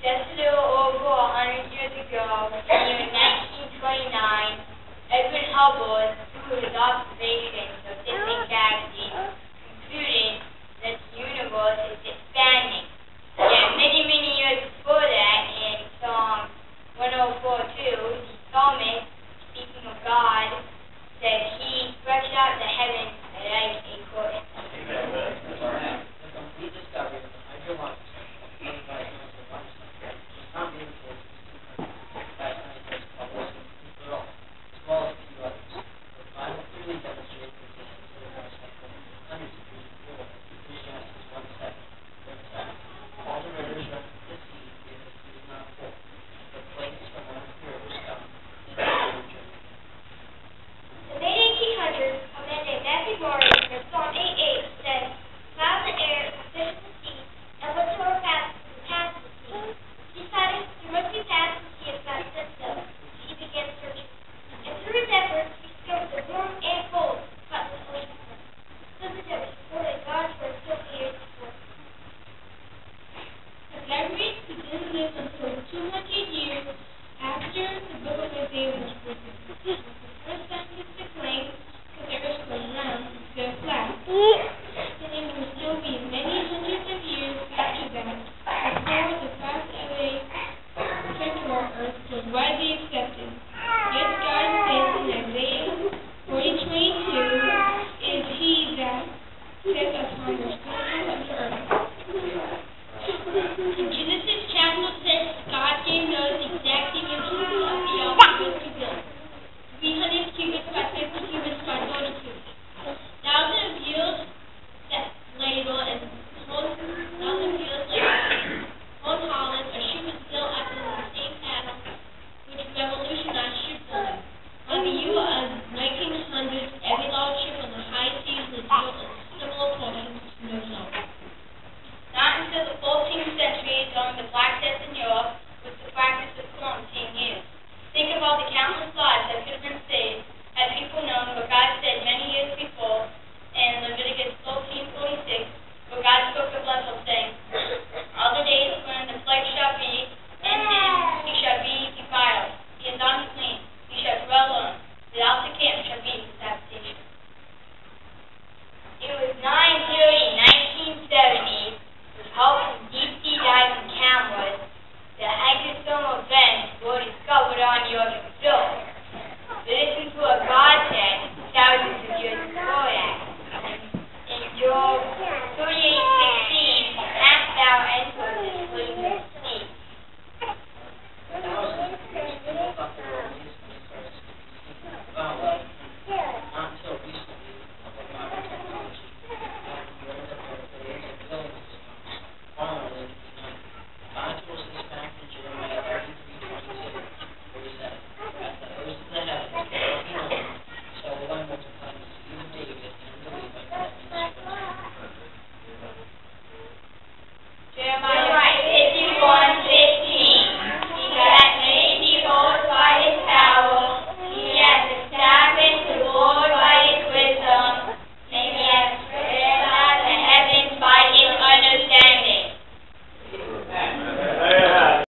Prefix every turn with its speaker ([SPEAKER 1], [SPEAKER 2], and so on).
[SPEAKER 1] just a little over 100 years ago, in 1929, Edwin Hubble, through his observations of distant galaxies,